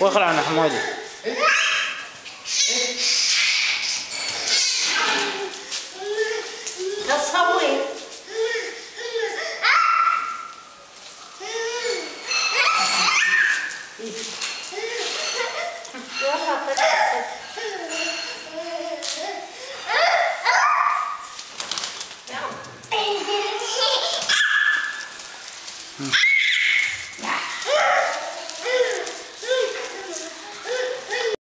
واخلع عن حمادي تصوي يلا